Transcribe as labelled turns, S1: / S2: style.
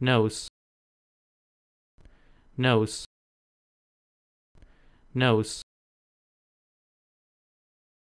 S1: nose. Nose. Nose.